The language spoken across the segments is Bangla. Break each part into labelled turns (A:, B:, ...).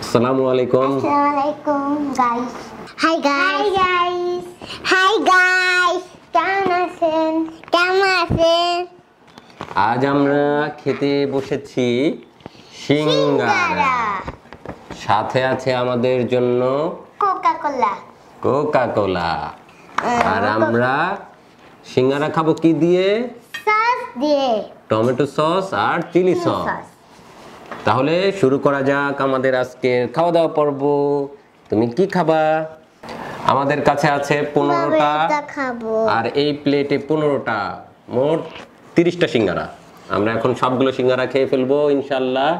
A: আসসালামু আলাইকুম
B: Assalamualaikum guys. Hi guys. Hi guys. Hi guys. কেমন আছেন কেমন আছেন
A: আজ আমরা খেতে বসেছি সিঙ্গারা সাথে আছে আমাদের জন্য
B: কোকা কোলা
A: আর আমরা সিঙ্গারা খাব কি দিয়ে?
B: সস দিয়ে।
A: টমেটো সস আর চিলি সস তাহলে শুরু করা যাক আমাদের আজকের খাওয়া দাওয়া পর্ব। তুমি কি খাবা? আমাদের কাছে আছে পনেরোটা
B: খাব।
A: আর এই প্লেটে পনেরোটা মোট তিরিশটা সিঙ্গারা। আমরা এখন সবগুলো সিঙ্গারা খেয়ে ফেলব ইনশাল্লাহ।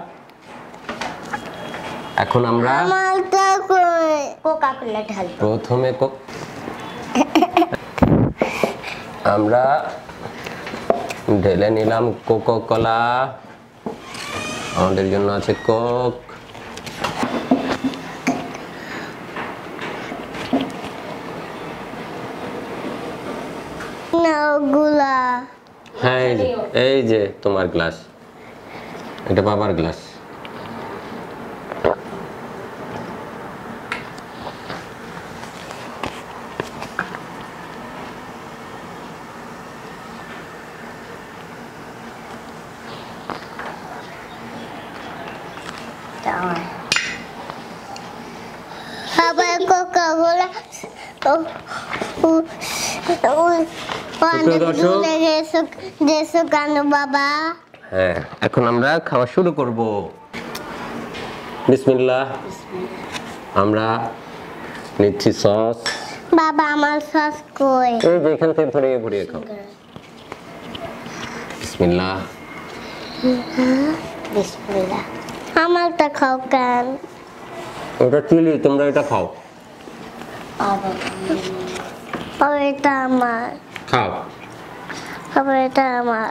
A: এখন আমরা
B: কোকা কোলা ঢালবো।
A: প্রথমে কো- আমরা ঢেলে নিলাম কোকো কলা আমাদের জন্য আছে কোক। হ্যাঁ এই যে তোমার গ্লাস। এটা বাবার গ্লাস।
B: বাবা।
A: হ্যাঁ এখন আমরা খাওয়া শুরু করব। বিসমিল্লাহ। আমরা নিচ্ছি সস।
B: বাবা আমার সস কই?
A: এই যে এখান থেকে ভরিয়ে ভরিয়ে খাও। বিসমিল্লাহ।
B: বিসমিল্লাহ। আমারটা খাও কেন?
A: ওটা চিলি তোমরা এটা খাও।
B: এটা আমার
A: খাও
B: এটা আমার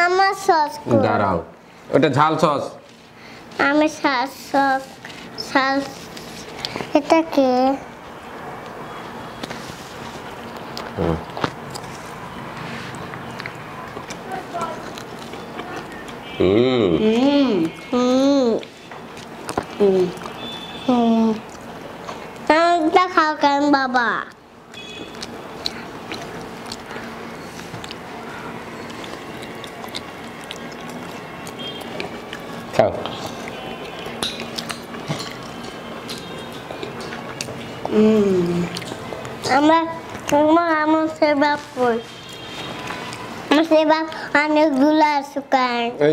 B: আমার সস
A: দাঁড়াও ওটা ঝাল সস
B: আমি সস সস সস এটা কে
A: হুম
B: হুম হুম হুম এটা খাও কেন বাবা
A: খাও
B: আমরা আমার আমার সেবা কই আমার সেবা অনেকগুলো আছে কেন
A: এই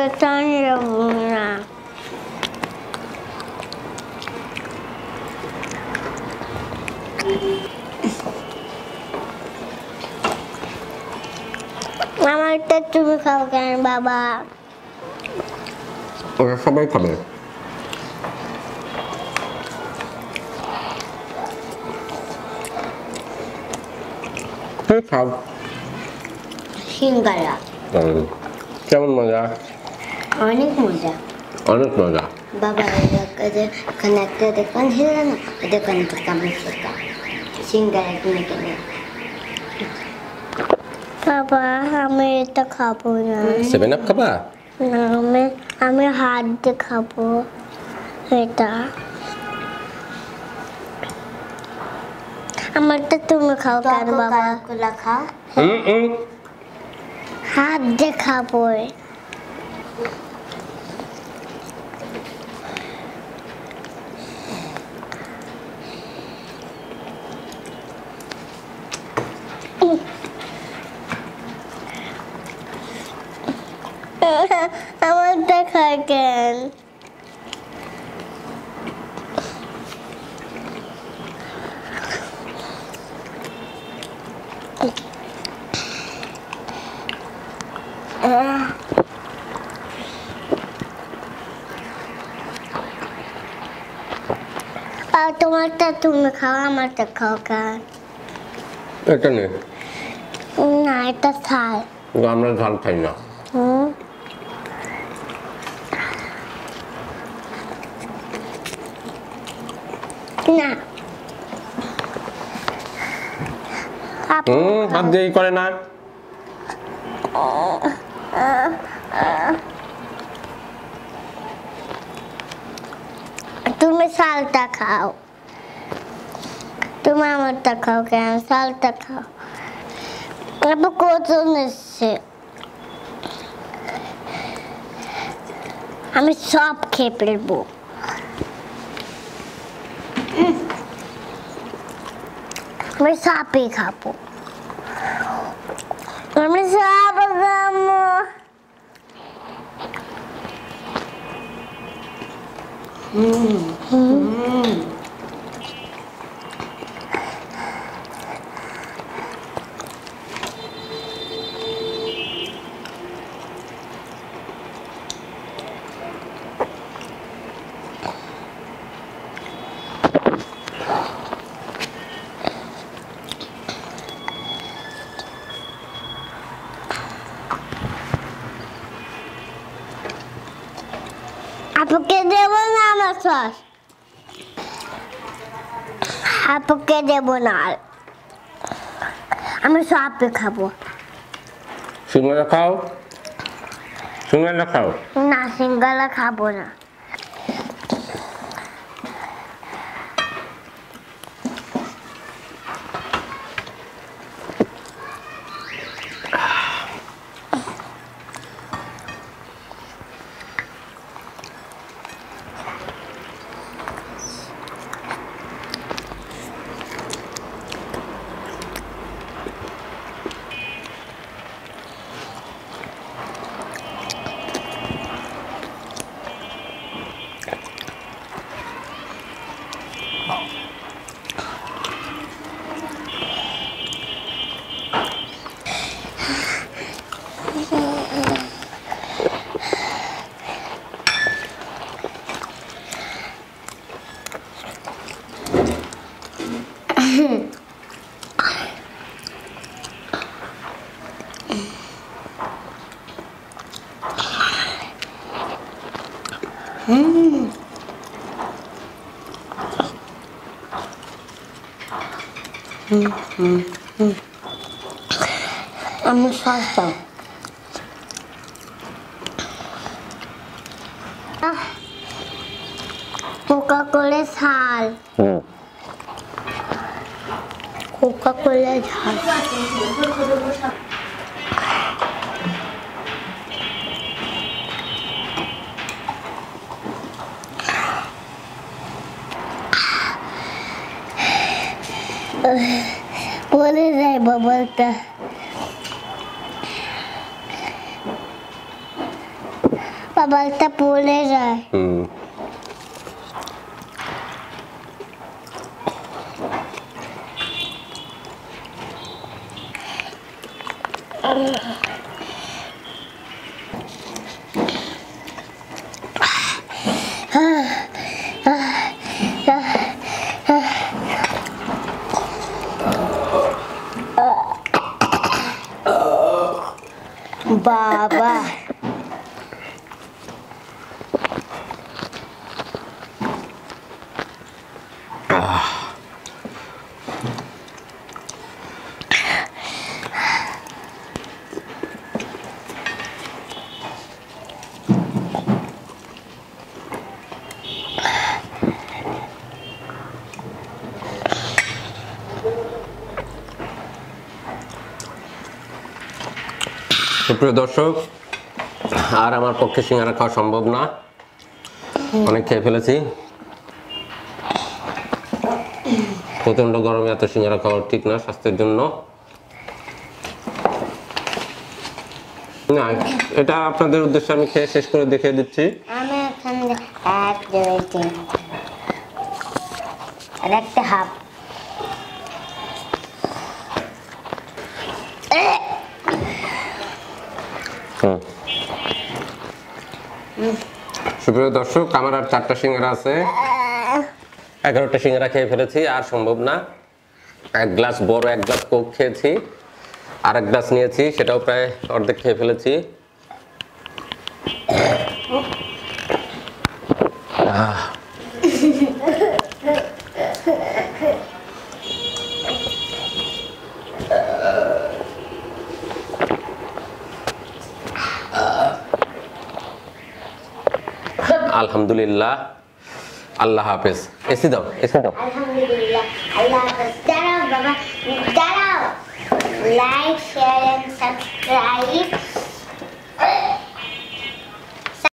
A: হুম
B: Tanya bunga. আমারটা তুমি খাও কেন বাবা
A: ওরা সবাই খাবে খাও
B: সিঙ্গারা।
A: কেমন মজা
B: অনেক মজা
A: অনেক মজা
B: বাবা এখানে একটা দোকান ছিল না ওই দোকান থেকে আমি খেতাম সিঙ্গারা কিনে কিনে বাবা আমি এটা খাব না
A: সেভেন আপ খাবা
B: না আমি আমি হাত দিয়ে খাব এটা আমারটা তুমি খাও কেন বাবা কোলা খাও হাত দিয়ে খাব আমারটা খায় কেন আর তোমারটা তুমি খাও আমারটা খাও কেন
A: এটা নে
B: না এটা খাই
A: কিন্তু আমরা ঝাল খাই না
B: হুম না।
A: হুম হাত দিয়েই করে না।
B: তুমি সালটা খাও। তুমি আমারটা খাও কেন? সালটা খাও। আপু কজন এসছে আমি সব খেয়ে ফেলব। me a pegar, pô. Vamos lá, vamos. Hum. Hum. Sauce আপুকে দেব না। আমি সাপে খাব।
A: সিঙ্গারা খাও? সিঙ্গারা খাও?
B: না সিঙ্গালা খাব না। আমি সস দাও কোকা কোলে ঝাল
A: হুম
B: কোকা কোলে Por exemplo, botar. Babalta pulejar. Hum. Ah.
A: হুম
B: বাবা
A: সুপ্রিয় দর্শক আর আমার পক্ষে সিঙ্গারা খাওয়া সম্ভব না অনেক খেয়ে ফেলেছি প্রচণ্ড গরমে এত সিঙ্গারা খাওয়া ঠিক না স্বাস্থ্যের জন্য না এটা আপনাদের উদ্দেশ্যে আমি খেয়ে শেষ করে দেখিয়ে দিচ্ছি
C: একটা হাফ
A: হুম সুপ্রিয় দর্শক, আমার আর চারটা সিঙ্গারা আছে। এগারোটা সিঙ্গারা খেয়ে ফেলেছি, আর সম্ভব না। এক গ্লাস বড়, এক গ্লাস কোক খেয়েছি, আর এক গ্লাস নিয়েছি, সেটাও প্রায় অর্ধেক খেয়ে ফেলেছি। আহ। আলহামদুলিল্লাহ। আল্লাহ হাফেজ। এসি দাও এসি দাও।
C: আলহামদুলিল্লাহ আল্লাহ হাফেজ। Like share subscribe